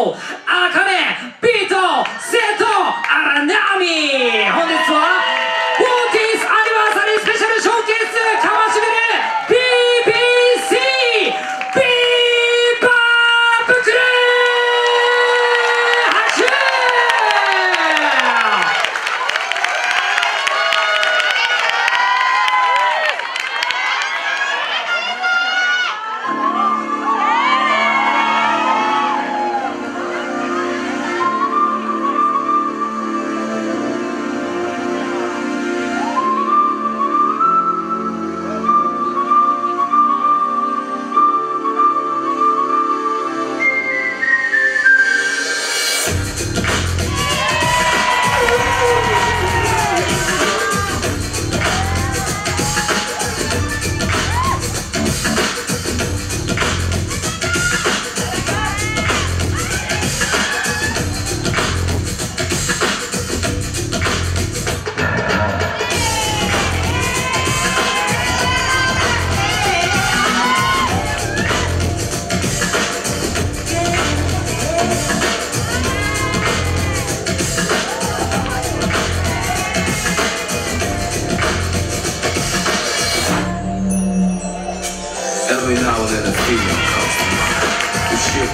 茜ビート瀬戸ナミ本日は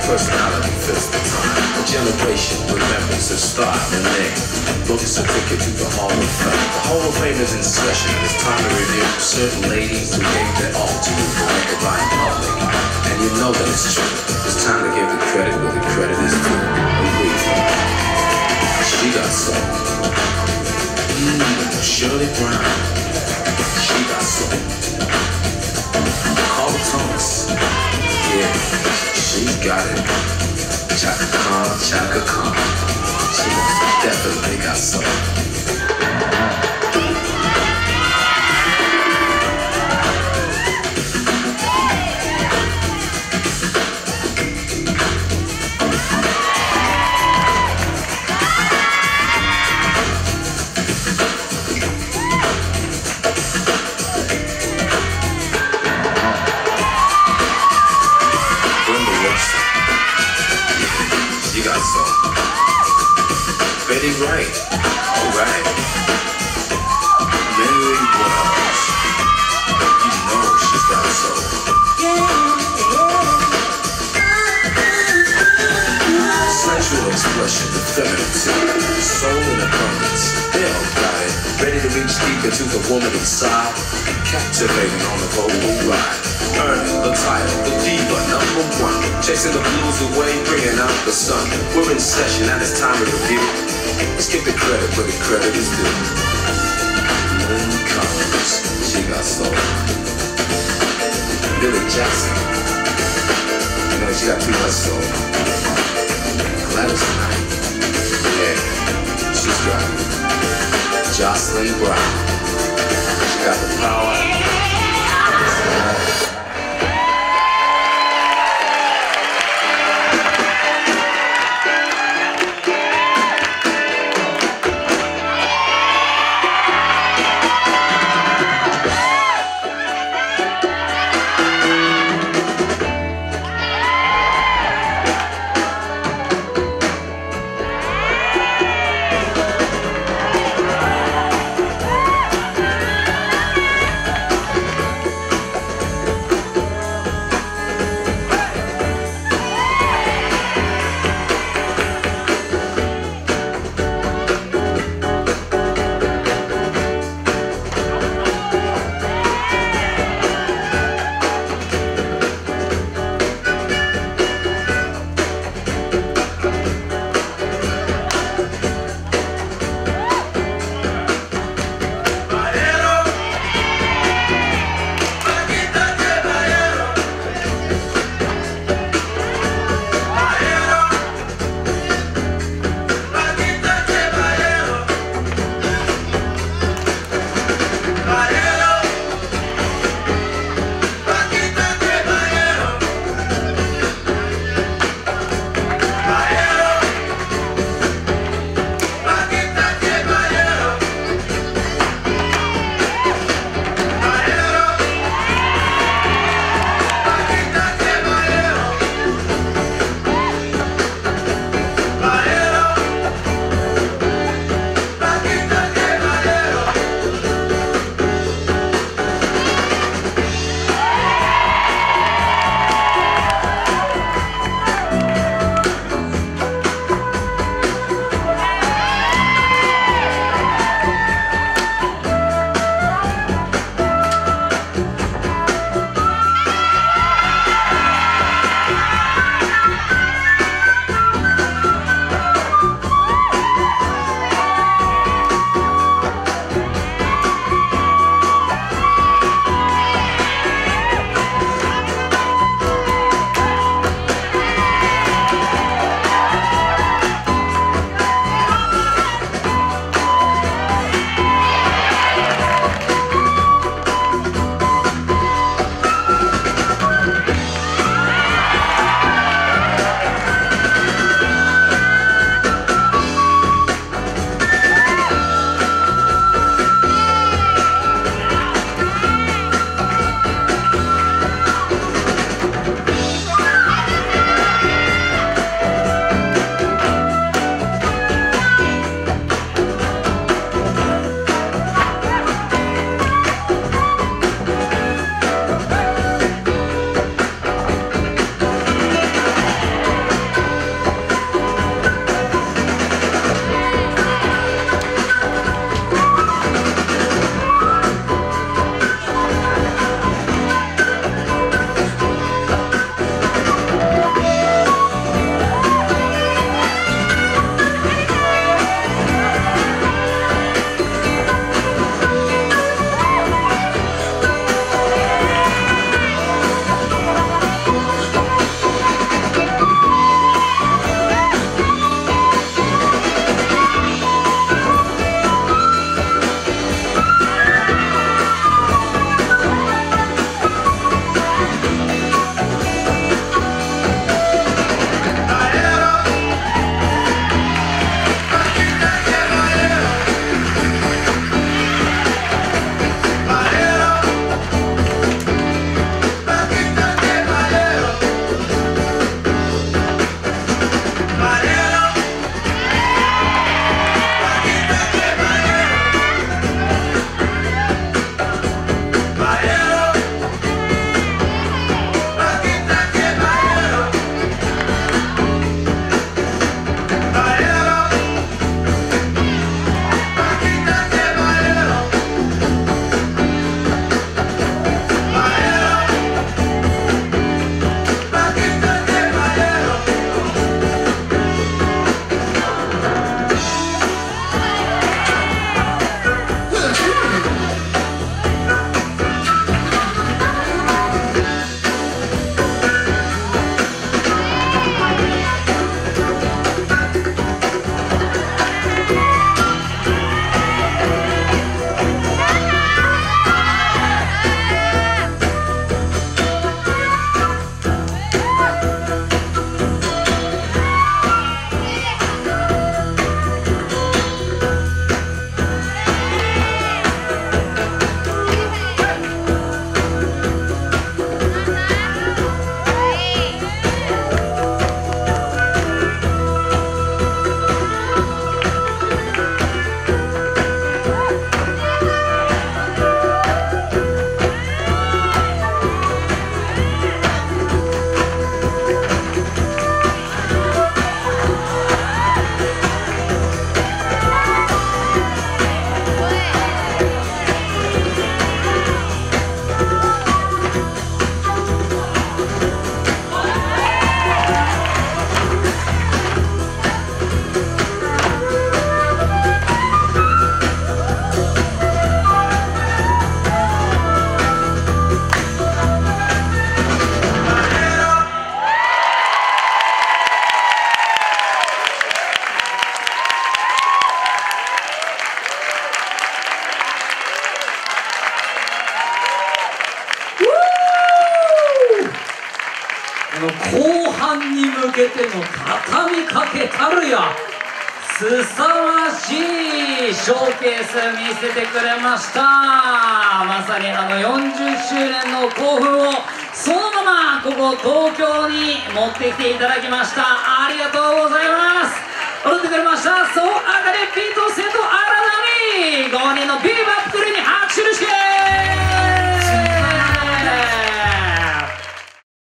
personality fits the time. A generation remembers her style and name. Books a ticket to the Hall of Fame. The Hall of Fame is in session it's time to review certain ladies who gave their all to for by in public. And you know that it's true. It's time to give the credit where the credit is due. She got soul. Mmm, Shirley Brown. She got soul. Got it. Chaka Khan, Chaka Khan. She definitely got soul. Betty Wright. Alright. Mary Wells. You know she's got soul. Sensual expression, the femininity, soul and abundance. They all got it. Ready to reach deep into the woman inside. Captivating on the vocal ride. Earning the title, the diva number one. Chasing the blues away, bringing out the sun. We're in session and it's time to review. Let's give the credit where the credit is due. Lynn Collins, she got soul. Millie Jackson, you know she got too much soul. Gladys Knight, yeah, she's got it. Jocelyn Brown, she got the power. の後半に向けての畳みかけたるや。すさまじいショーケース見せてくれました。まさにあの40周年の興奮をそのままここ東京に持ってきていただきました。ありがとうございます。踊ってくれました。総上がりピートセット荒波。5人のビーバップルに拍手です